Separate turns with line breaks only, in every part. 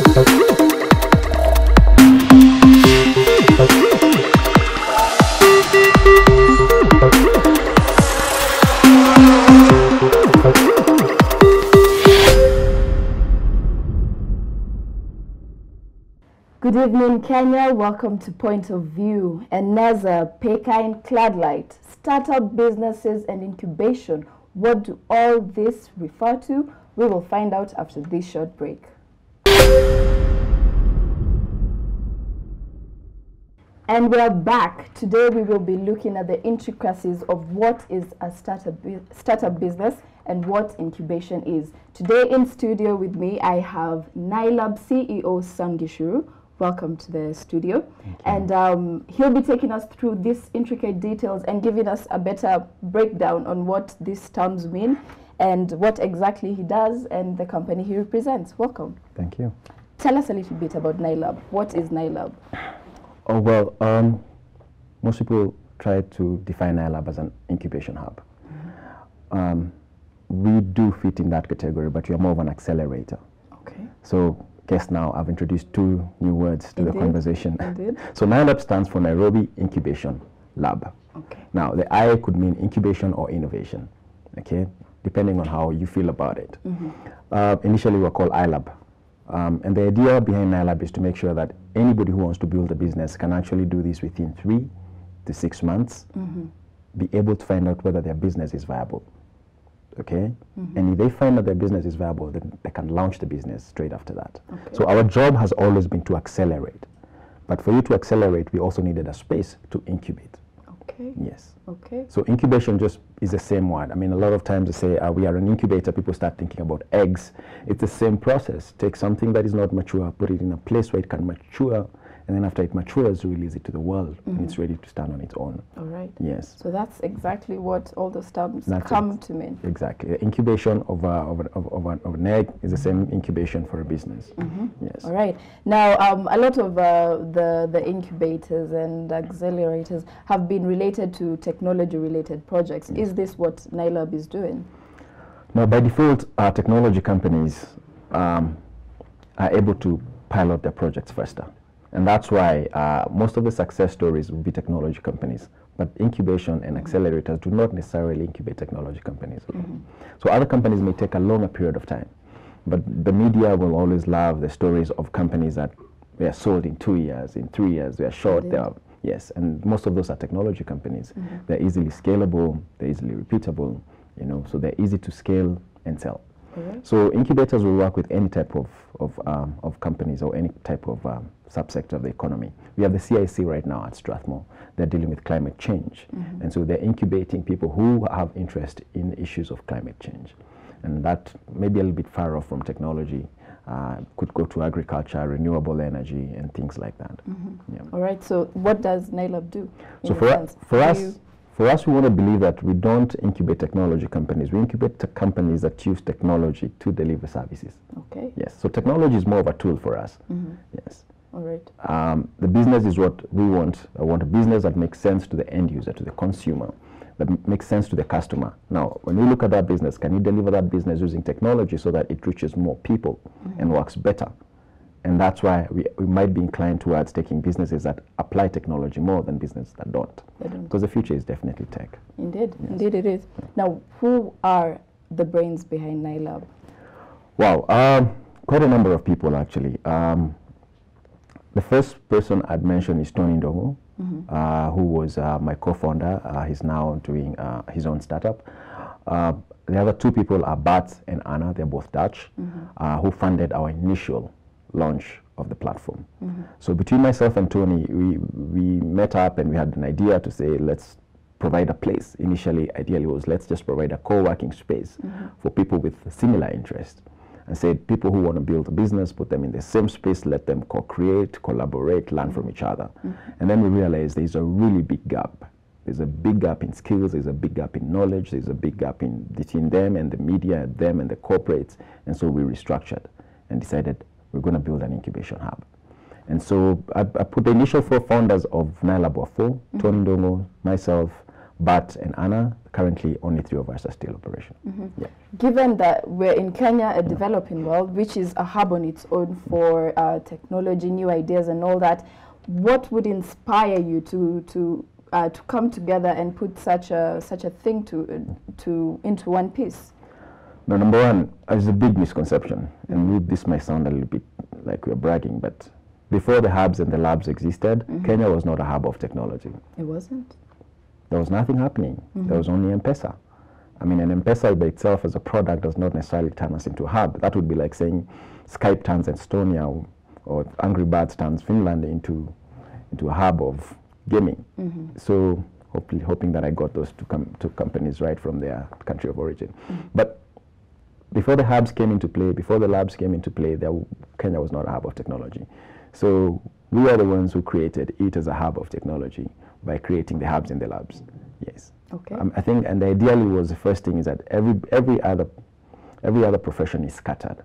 Good evening, Kenya. Welcome to Point of View. Eneza, Paykind, Cladlight, startup businesses and incubation. What do all this refer to? We will find out after this short break. And we are back. Today we will be looking at the intricacies of what is a startup, startup business and what incubation is. Today in studio with me, I have Nailab CEO Sam Gichuru. Welcome to the studio. And um, he'll be taking us through these intricate details and giving us a better breakdown on what these terms mean and what exactly he does and the company he represents. Welcome.
Thank you.
Tell us a little bit about Nailab. What is Nailab?
Oh, well, um, most people try to define iLab as an incubation hub. Um, we do fit in that category, but we are more of an accelerator.
Okay.
So, guess now I've introduced two new words to
Indeed.
the conversation.
Indeed.
so, Nailab stands for Nairobi Incubation Lab.
Okay.
Now, the I could mean incubation or innovation, okay, depending on how you feel about it. Uh, initially, we were called iLab. Um, and the idea behind iLab is to make sure that anybody who wants to build a business can actually do this within three to six months, be able to find out whether their business is viable. Okay? And if they find that their business is viable, then they can launch the business straight after that. So our job has always been to accelerate. But for you to accelerate, we also needed a space to incubate.
Okay.
Yes.
Okay.
So incubation just is the same word. I mean, a lot of times they say uh, we are an incubator. People start thinking about eggs. It's the same process. Take something that is not mature, put it in a place where it can mature, and then after it matures, release it to the world, and it's ready to stand on its own.
All right.
Yes,
So that's exactly what all those terms
That's
come
it.
to mean.
exactly. The incubation of, a, of, a, of, an, of an egg is the same incubation for a business. Yes.
All right. Now, um, a lot of uh, the the incubators and accelerators have been related to technology-related projects. Is this what Nailab is doing?
Now, by default, uh, technology companies um, are able to pilot their projects faster. And that's why uh, most of the success stories will be technology companies. But incubation and mm-hmm. accelerators do not necessarily incubate technology companies. alone. Mm-hmm. So other companies may take a longer period of time. But the media will always love the stories of companies that were sold in two years, in three years, they are short, they are, yes. And most of those are technology companies. Mm-hmm. They're easily scalable, they're easily repeatable, you know, so they're easy to scale and sell.
Alright.
So incubators will work with any type of, of, um, of companies or any type of um, subsector of the economy. We have the CIC right now at Strathmore. They're dealing with climate change. And so they're incubating people who have interest in issues of climate change. And that may be a little bit far off from technology. Uh, could go to agriculture, renewable energy, and things like that. Yeah.
All right. So what does Nailab do?
So for, for us, for us, we want to believe that we don't incubate technology companies. We incubate te- companies that use technology to deliver services.
okay.
Yes. So technology is more of a tool for us. Yes.
All right.
Um, the business is what we want. I want a business that makes sense to the end user, to the consumer, that m- makes sense to the customer. Now, when we look at that business, can you deliver that business using technology so that it reaches more people and works better? And that's why we, we might be inclined towards taking businesses that apply technology more than businesses that don't. Because the future is definitely tech.
Indeed. Indeed, it is. Now, who are the brains behind Nailab?
Wow, um, quite a number of people actually. Um, the first person I'd mention is Tony Ndongo, uh, who was uh, my co-founder. Uh, he's now doing uh, his own startup. Uh, the other two people are Bart and Anna. They're both Dutch, uh, who funded our initial launch of the platform. So between myself and Tony, we, we met up and we had an idea to say, let's provide a place. Initially, ideally, was let's just provide a co-working space for people with similar interest. And said people who want to build a business, put them in the same space, let them co-create, collaborate, learn from each other. And then we realized there's a really big gap. There's a big gap in skills, there's a big gap in knowledge, there's a big gap in between them and the media, them and the corporates. And so we restructured and decided we're going to build an incubation hub. And so I, I put the initial four founders of Naila Bwafo, Tony Ndongo, myself, Bart and Anna. Currently, only three of us are still operational. Yeah.
Given that we're in Kenya, a developing world, which is a hub on its own for uh, technology, new ideas, and all that, what would inspire you to to uh, to come together and put such a such a thing to to into one piece?
No, number one, there's a big misconception, and this might sound a little bit like we're bragging, but before the hubs and the labs existed, mm-hmm. Kenya was not a hub of technology.
It wasn't.
There was nothing happening. There mm-hmm. was only M-Pesa. I mean, an M-Pesa by itself as a product does not necessarily turn us into a hub. That would be like saying Skype turns Estonia or, or Angry Birds turns Finland into into a hub of gaming. Mm-hmm. So hopefully, hoping that I got those two, com- two companies right from their country of origin. But before the hubs came into play, before the labs came into play, there, Kenya was not a hub of technology. So we are the ones who created it as a hub of technology by creating the hubs and the labs. Yes.
Okay.
Um, I think, and ideally was the first thing is that every every other every other profession is scattered.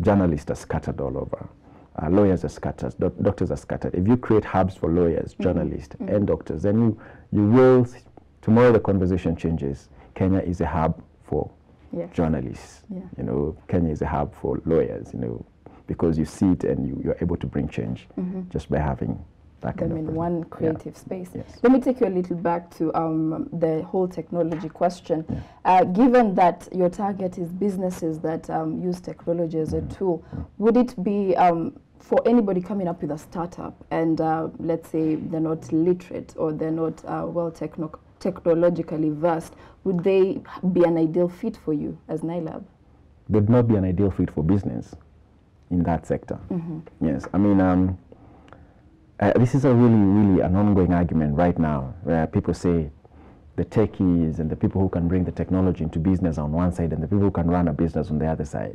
Journalists are scattered all over. Uh, lawyers are scattered. Doc- doctors are scattered. If you create hubs for lawyers, journalists, and doctors, then you you will. Tomorrow the conversation changes. Kenya is a hub for
Yes.
journalists.
Yeah.
You know, Kenya is a hub for lawyers. You know, because you see it and you, you're able to bring change just by having that kind
them
of
in one
Yeah.
creative space.
Yes.
Let me take you a little back to um, the whole technology question. Uh, given that your target is businesses that um, use technology as a tool, would it be um, for anybody coming up with a startup and uh, let's say they're not literate or they're not uh, well techno- technologically versed, would they be an ideal fit for you as Nailab?
would not be an ideal fit for business in that sector. Yes, I mean, um, uh, this is a really, really an ongoing argument right now where people say the techies and the people who can bring the technology into business on one side and the people who can run a business on the other side.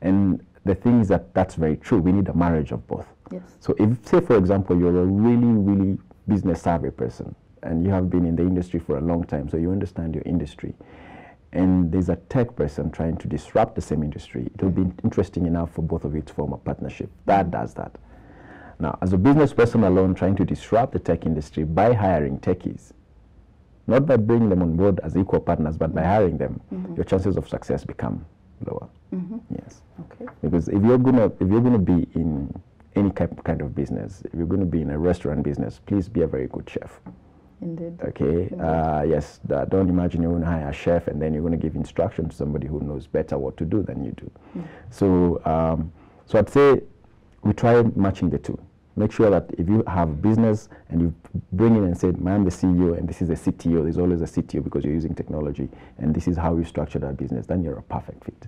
And the thing is that that's very true. We need a marriage of both.
Yes.
So if, say, for example, you're a really, really business savvy person and you have been in the industry for a long time, so you understand your industry, and there's a tech person trying to disrupt the same industry, it will be mm. interesting enough for both of you to form a partnership. That does that. Now, as a business person alone trying to disrupt the tech industry by hiring techies, not by bringing them on board as equal partners, but by mm-hmm. hiring them, mm-hmm. your chances of success become lower. Mm-hmm. Yes
Okay.
because if you're gonna if you're gonna be in any ki- kind of business if you're gonna be in a restaurant business please be a very good chef
Indeed.
okay uh, yes don't imagine you're gonna hire a chef and then you're gonna give instruction to somebody who knows better what to do than you do. So um, so i'd say we try matching the two. Make sure that if you have a business and you bring in and say i'm the ceo and this is a cto there's always a cto because you're using technology and this is how you structured our business then you're a perfect fit.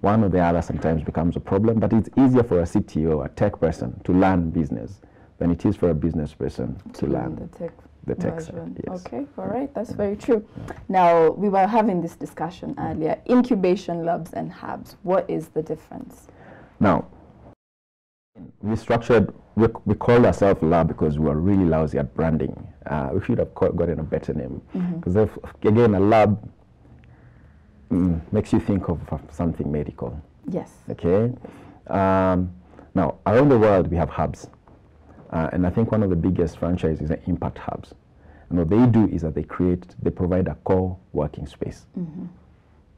One or the other sometimes becomes a problem but it's easier for a cto a tech person to learn business than it is for a business person to learn.
the tech
the tech side,
version.
yes.
Okay, all right, that's very true. Now, we were having this discussion earlier incubation labs and hubs. What is the difference?
Now, we structured, we, we called ourselves Lab because we were really lousy at branding. Uh, we should have gotten a better name. Because, again, a lab mm, makes you think of, of something medical.
Yes.
Okay? Um, now, around the world, we have hubs. Uh, and I think one of the biggest franchises is Impact Hubs. And what they do is that they create, they provide a core working space.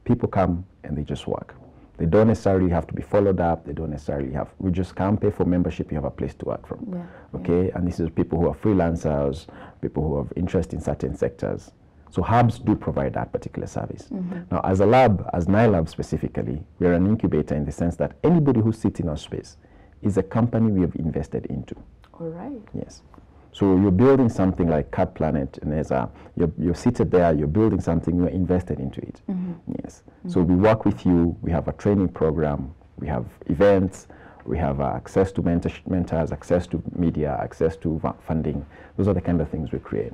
People come and they just work. They don't necessarily have to be followed up. They don't necessarily have, we just come pay for membership, you have a place to work from.
Yeah, yeah.
Okay? And this is people who are freelancers, people who have interest in certain sectors. So hubs do provide that particular service. Now, as a lab, as Nailab specifically, we are an incubator in the sense that anybody who sits in our space is a company we have invested into.
All right.
Yes. So you're building something like Cat Planet, and there's a, you're, you're seated there, you're building something, you're invested into it. Yes. So we work with you, we have a training program, we have events, we have uh, access to mentorsh- mentors, access to media, access to fu- funding. Those are the kind of things we create.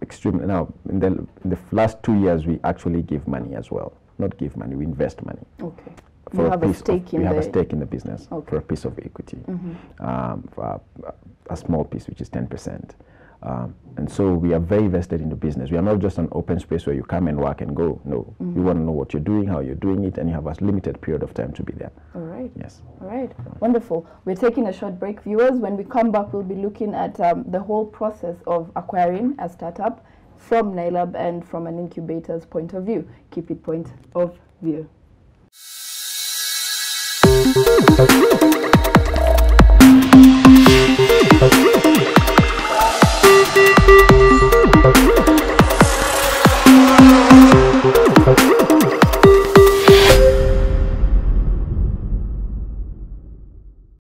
Extremely. Now, in the, in the last two years, we actually give money as well. Not give money, we invest money
Okay.
For
you have a
piece
stake
of,
in
we have
the
a stake in the business
Okay.
For a piece of equity, um, for a, a small piece, which is 10%. Um, and so we are very vested in the business. We are not just an open space where you come and work and go. No,
Mm-hmm.
you want to know what you're doing, how you're doing it, and you have a limited period of time to be there.
All right.
Yes.
All right, wonderful. We're taking a short break, viewers. When we come back, we'll be looking at um, the whole process of acquiring a startup from Nailab and from an incubator's point of view. Keep it point of view. Thank you.